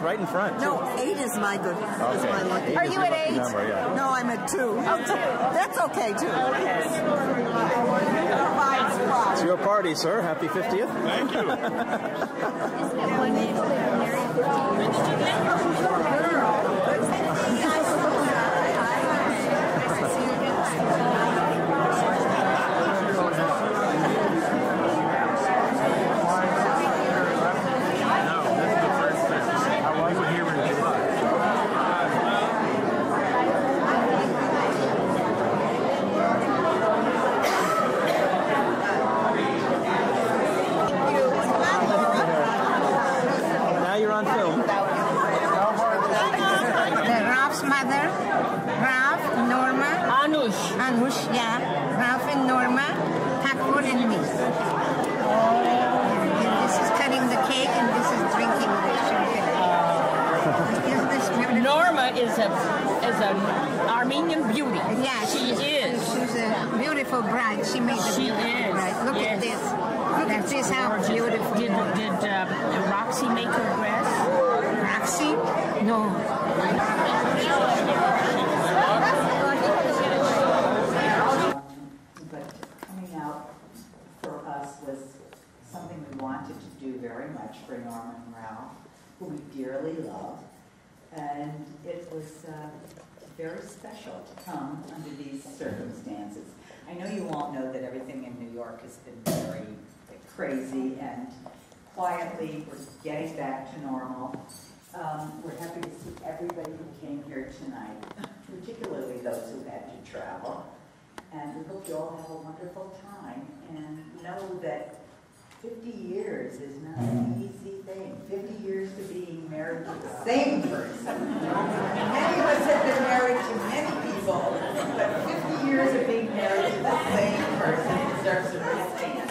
It's right in front. No, eight is my good. Is my lucky. Are you at eight? Number, yeah. No, I'm at two. Oh, two. That's okay too. It's your party, sir. Happy 50th. Thank you. Now you're on film. Ralph's mother, Ralph, Norma, Anush. Anush, yeah, Ralph and Norma, Thakur and me. And this is cutting the cake and this is drinking the champagne. Isn't this beautiful? Norma is a is an Armenian beauty. Yeah, she is. She's a beautiful bride. She made a She beautiful is, bride. Look at this. Look at this, how beautiful. Did did uh, Roxy make her dress? Roxy? No. but coming out for us was something we wanted to do very much for Norma and Ralph, who we dearly love. And it was uh, very special to come under these circumstances. I know you all know that everything in New York has been very crazy and quietly we're getting back to normal. Um, we're happy to see everybody who came here tonight, particularly those who had to travel. And we hope you all have a wonderful time and know that 50 years is not an easy thing. 50 years to being married to the same person. Many of us have been married to many people, but 50 years of being married to the same person deserves a stand.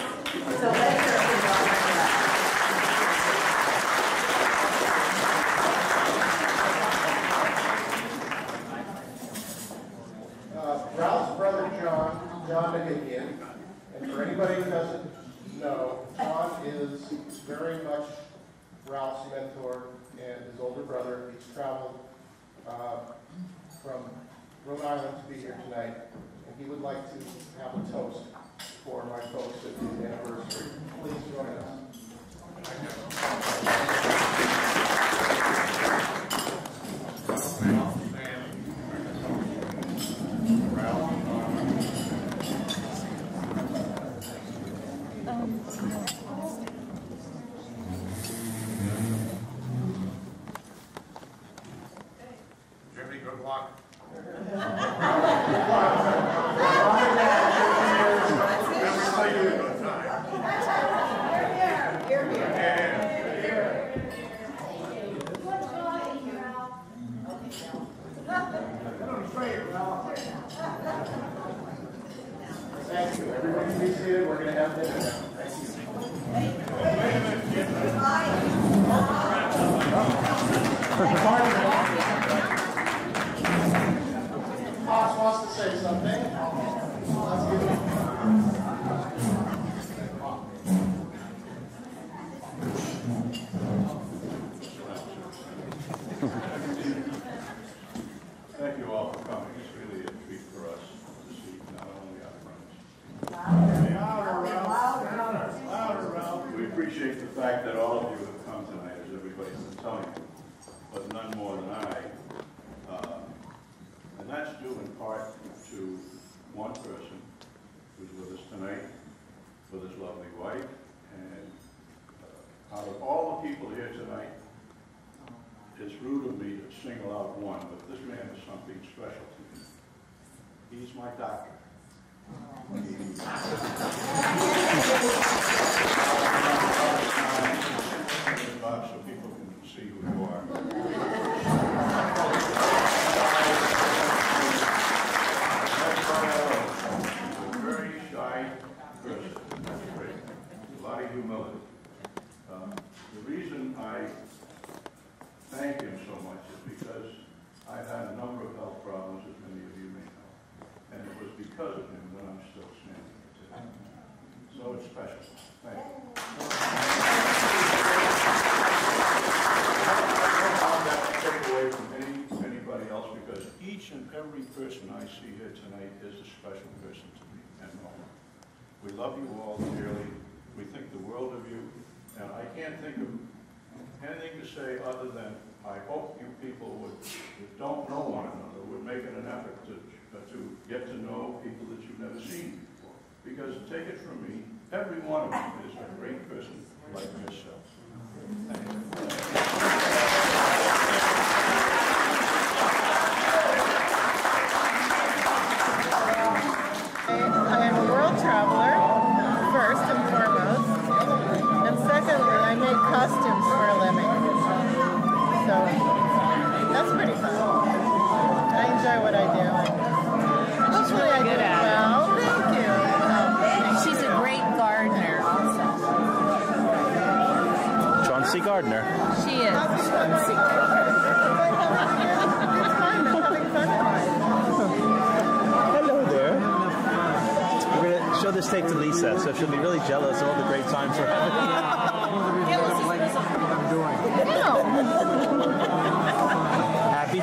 So let's hear it for Norman Ralph. Uh, Ralph's brother John, John McGinnigan, and for anybody who doesn't know, John is very much Ralph's mentor and his older brother. He's traveled uh, from Rhode Island to be here tonight, and he would like to have a toast for my folks at the anniversary. Get to know people that you've never seen before. Because take it from me, every one of you is a great person like yourself.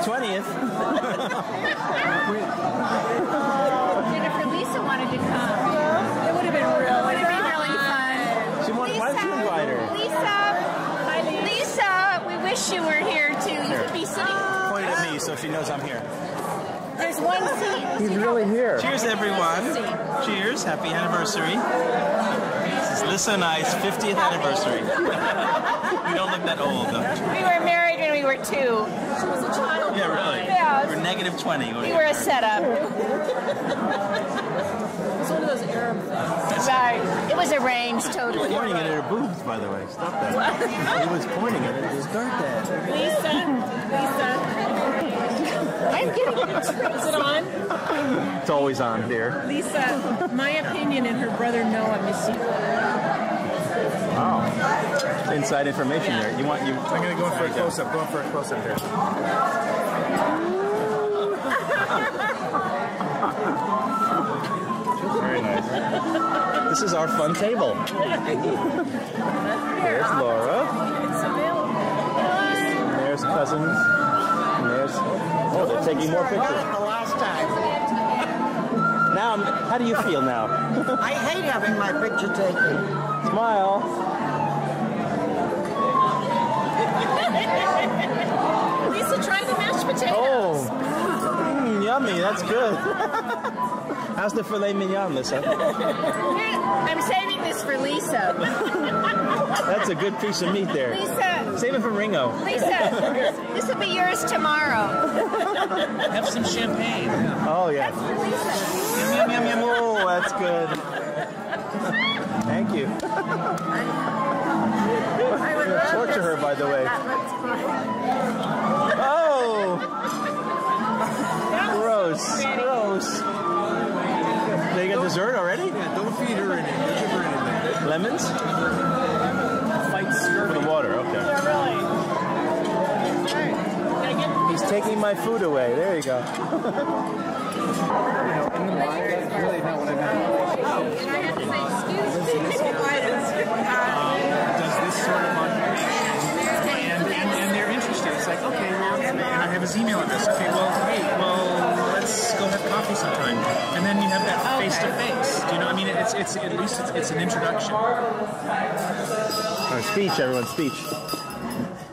20th. oh, Jennifer Lisa wanted to come. It would have been really, it been really fun. She wanted, Lisa, why didn't you invite her? Lisa, Lisa, we wish you were here too. You here. could be sitting. Oh, Point at me so she knows I'm here. There's one seat. He's really here. Cheers, everyone. Cheers. Happy anniversary. This is Lisa and I's 50th anniversary. We don't look that old, though. We were married when we were two. Yeah, really. Yeah. We're negative 20. We were a setup. It's one of those Arab things. Right. It was arranged totally. pointing at her boobs, by the way. Stop that. he was pointing at it. His birthday. Lisa, Lisa. I'm getting Is it on? It's always on, dear. Lisa, my opinion and her brother Noah miss you. Wow Inside information there. You want you? I'm gonna go for a close up. Going for a close up here. Very nice. This is our fun table. There's Laura. It's available. And there's cousins. And there's. Oh, they're taking more pictures. The last time. Now, how do you feel now? I hate having my picture taken. Smile. Lisa, try the mashed potatoes. Oh, mm, yummy. That's good. How's the filet mignon, Lisa? I'm saving this for Lisa. That's a good piece of meat there. Lisa, Save it for Ringo. Lisa, this will be yours tomorrow. Have some champagne. Oh yeah. Yum, yum, yum. Oh, that's good. Thank you. Torture her, by the way. Oh! Gross. Gross. They got dessert already? Yeah, don't feed her anything. Don't give her anything. Lemons? Fight For the water, okay. He's taking my food away. There you go. You know, in the mind, that's really not what I meant. Does this sort of on and, and, and they're interested. It's like, okay, well, and I have his email address. Okay, well, hey, well, let's go have coffee sometime. And then you have that face to face. Do you know? I mean, it's it's at least it's, it's an introduction. Our speech, everyone, speech.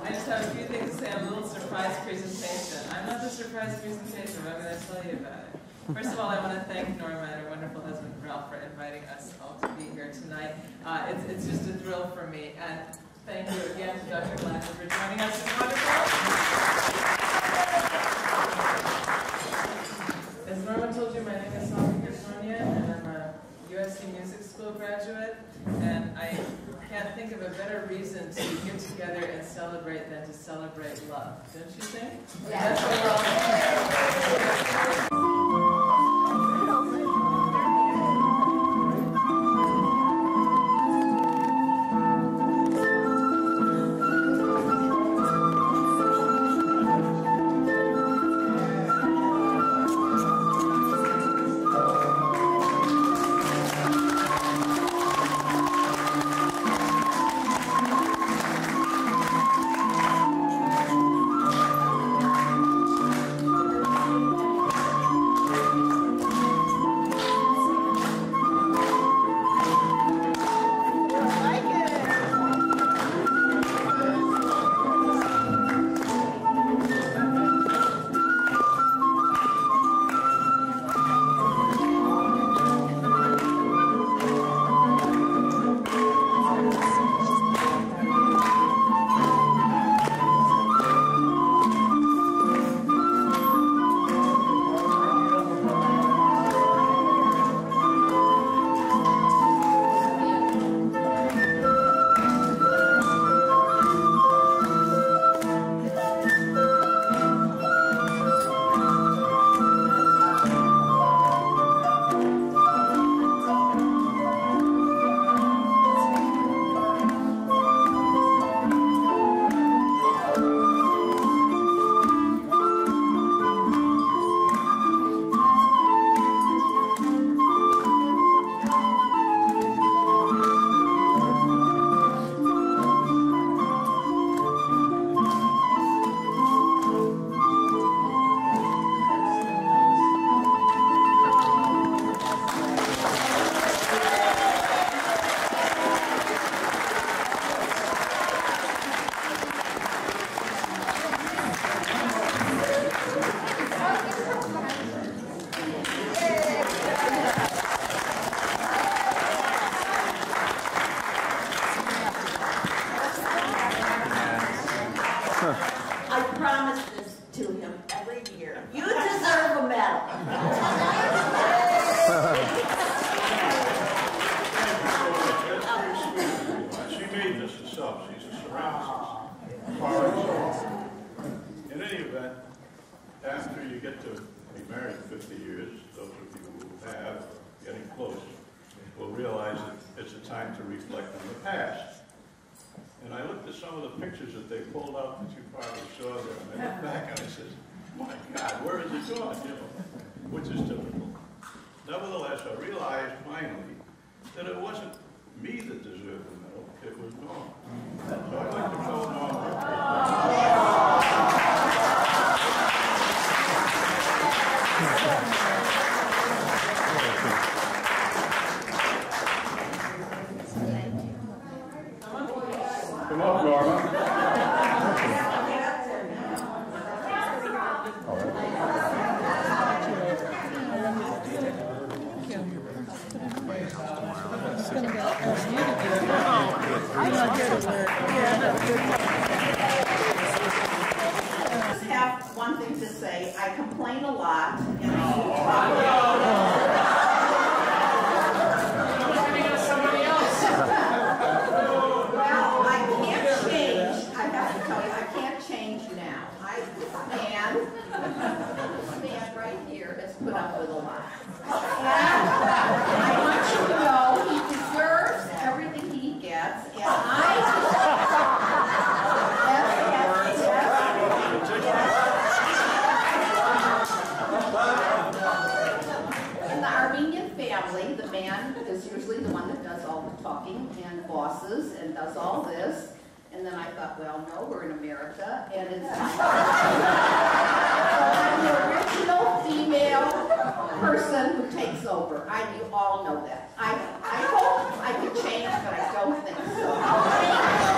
I just have a few things to say. I'm a little surprise presentation. I'm not the surprise presentation. But I'm going to tell you about it. First of all, I want to thank Norma and her wonderful husband Ralph for inviting us all to be here tonight. Uh, it's, it's just a thrill for me. And thank you again to Dr. Gladden for joining us. It's wonderful. school graduate, and I can't think of a better reason to get together and celebrate than to celebrate love. Don't you think? Yeah. That's what we're all I realized finally that it wasn't me that deserved the medal, it was Norm. So I'd like to call Norm talking and bosses and does all this. And then I thought, well, no, we're in America, and it's so I'm the original female person who takes over. I, you all know that. I, I hope I could change, but I don't think so.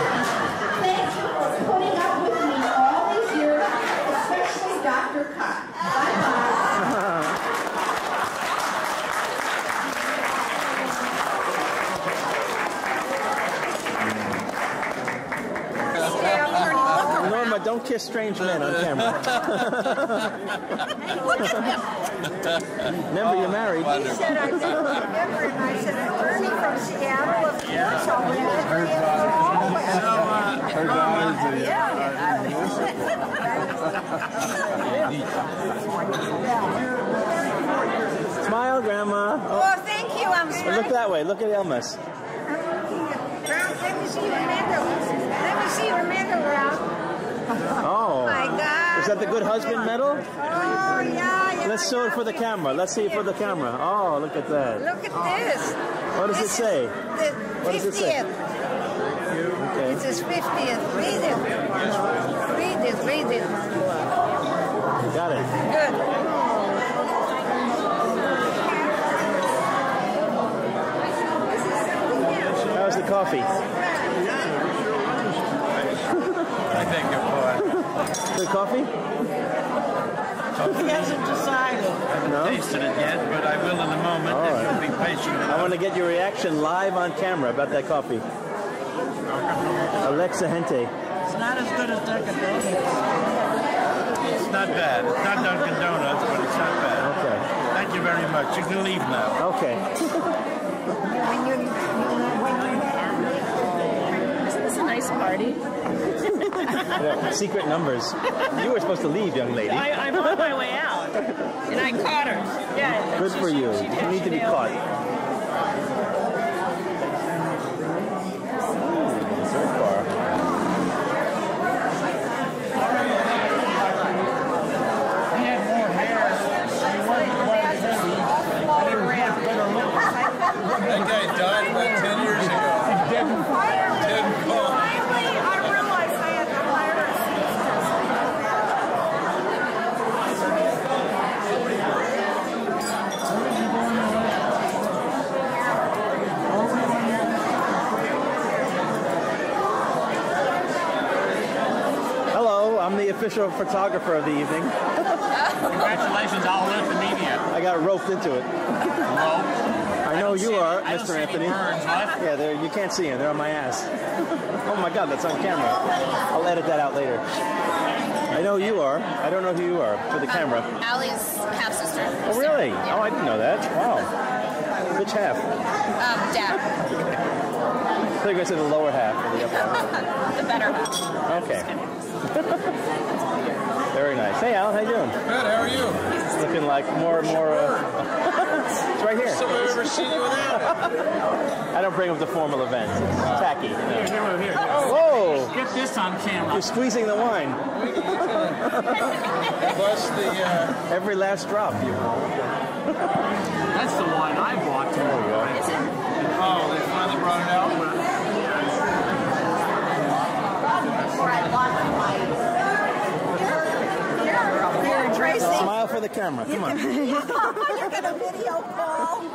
Kiss strange men on camera. Remember, you're married. He said, I didn't remember, and I said, I'm Bernie from Seattle, of course, I'll remember you for uh, Smile, Grandma. Oh, thank you, I'm Oh, sorry. look that way. Look at Elmas. Let me see your medal. Let me see your medal, Ralph. Oh. oh. my God. Is that the Good Husband medal? Oh, yeah, yeah. Let's show it for the camera. Let's see it for the camera. Oh, look at that. Look at this. What does it This is say? What does it say? Okay. It's his 50th. Read it. Read it, read it. Got it. Good. How's the coffee? I think it was. Good coffee? He hasn't decided. I haven't No? tasted it yet, but I will in a moment All if right. you'll be patient I want to get your reaction live on camera about that coffee. Alexa Hente. It's not as good as Dunkin' Donuts. It's not bad. It's not Dunkin' Donuts, but it's not bad. Okay. Thank you very much. You can leave now. Okay. Isn't this a nice party? Yeah, secret numbers. You were supposed to leave, young lady. I, I'm on my way out, and I caught her. Yeah. Good she- for you. she did- You need to be nailed caught. it. So far. He had more hair. He wasn't quite as That guy died about 10 years ago. Didn't, didn't call. Finally, I realized I had to hire a Hello, I'm the official photographer of the evening. Congratulations, I'll let the media. I got roped into it. I know you are, I don't Mr. see any Anthony. burns. Yeah, they're, you can't see them. They're on my ass. oh my God, that's on camera. I'll edit that out later. I know you are. I don't know who you are for the camera. Allie's half sister. Oh, really? Oh, I didn't know that. Wow. Which half? Um, dad. I think I said the lower half or the upper half. the better half. Okay. Very nice. Hey, Al, how you doing? Good, how are you? Looking like more and more. Uh... it's right here. Time I've ever seen you without it. I don't bring up the formal events. It's tacky. Here, here, here. Whoa! Get this on camera. You're squeezing the wine. Plus the, uh, Every last drop. You That's the wine I bought. There we go. oh, they finally brought it out. Before I lost my. Here, Tracy. Smile for the camera. Come on. You're gonna video call.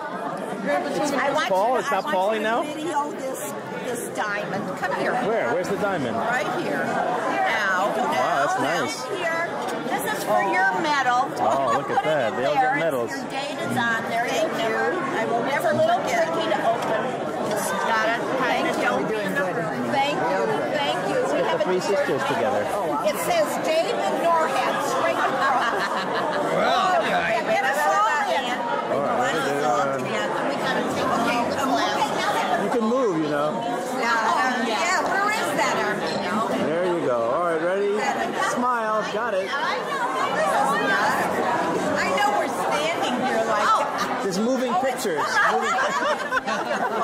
I want Paul? you to, It's I not want Paulie you to now? Video this this diamond. Come here. Where? Where's the diamond? Right here. Now, now, that's nice. here. This is for your medal. Oh, look at that. in They all get medals. Your date is on there. Thank you. I will never forget. Little tricky to open. Just got it. Thank you. Thank you. Thank you. We Get have the a three sisters together. It says David Norhead straight across. Well, Yeah, Get us all in. All right. Get us all together. We gotta take a okay, so You can move, you know. Yeah, um, yeah, where is that Armino? There you go. All right, ready? Smile. Got it. I know. I know we're standing here like. Oh, There's moving pictures. Moving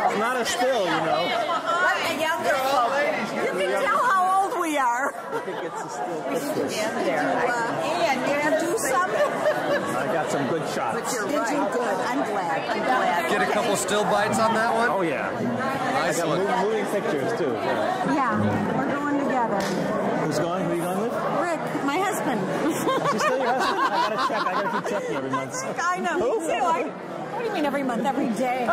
It's not a still, you know. Let the younger folks. You can tell how old we are. I think it's a still picture. And you have to do something. I got some good shots. Did you good? I'm glad. I'm glad. Get a couple still bites on that one? Oh, yeah. I Nice got one. mov- moving pictures, too. Yeah. Yeah, we're going together. Who's going? Who are you going with? Rick, my husband. She's still your husband? I gotta check. I gotta keep checking every month. I know, Who? me too. I, what do you mean every month, every day?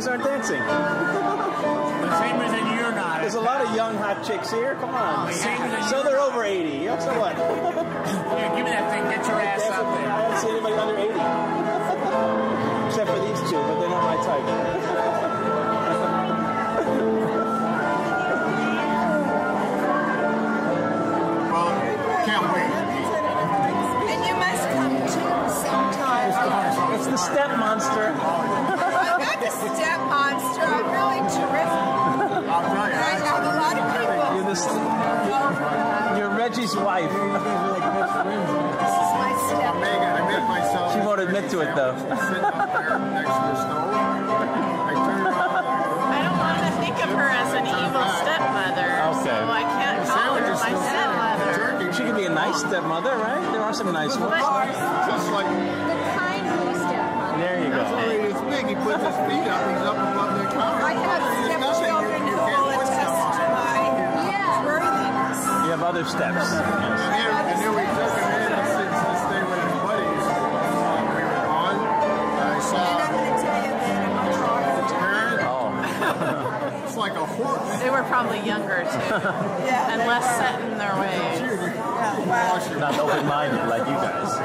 Guys aren't dancing? The same reason you're not. There's a lot of young hot chicks here. Come on. Oh, same reason So they're over 80. Yeah, So what? Here, give me that thing. Get your ass up there. I haven't seen anybody under 80. Except for these two, but they're not my type. Won't to it, though. Sitting up there next to the stove. I turned around. I don't want to think of her as an evil stepmother. Okay. So I can't call her my stepmother. She could be a nice stepmother, right? There are some nice ones. Just like There you go. It's big. He puts his feet up. He's up above the counter. I have stepchildren you, you who will attest to on. my worthiness. You have other steps. And here, and here we took him like a horse. They were probably younger too, Yeah. and less set in their ways. Not open-minded like you guys.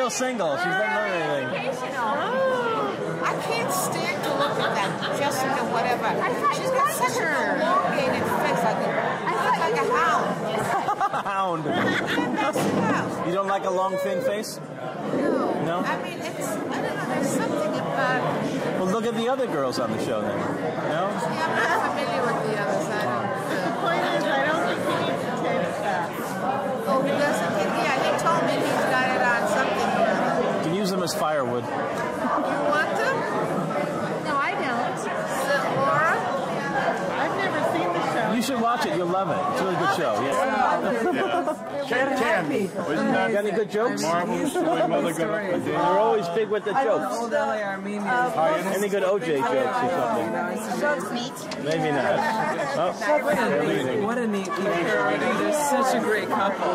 Still single. She's not learning anything. I can't stand to look at that Jessica whatever. I thought She's you got such her. an elongated face, like a, I thought like you a hound. Hound. You don't like a long, thin face? no. No? I mean, it's, I don't know, there's something about, Well, look at the other girls on the show then. No? yeah, I'm not familiar with the others, as firewood. You want them? No, I don't. Is it Laura? I've never seen the show. You should watch it. You'll love it. It's a really good show. Yeah. Ken, Ken, wasn't that Got any good jokes? marvelous the way Mother got up the day? You're always big with the jokes. Old LA Armenian. Any good OJ jokes or something? Maybe not. Oh, What a neat people. They're such a great couple.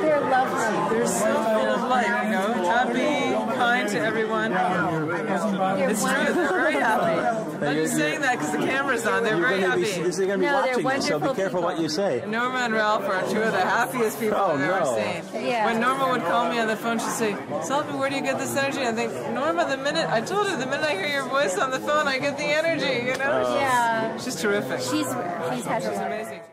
They're lovely. They're so full of life, you know, happy, kind to everyone. It's true, they're very happy. I'm just saying that because the camera's on. They're very gonna be, happy. this is going to be No, they're watching this, so be wonderful careful what you say. Norma and Ralph are two of the happiest people Oh, I've ever seen. Yeah. When Norma would call me on the phone, she'd say, Selby, where do you get this energy? I think, Norma, the minute, I told her, the minute I hear your voice on the phone, I get the energy, you know? Yeah. She's terrific. She's she's She's amazing.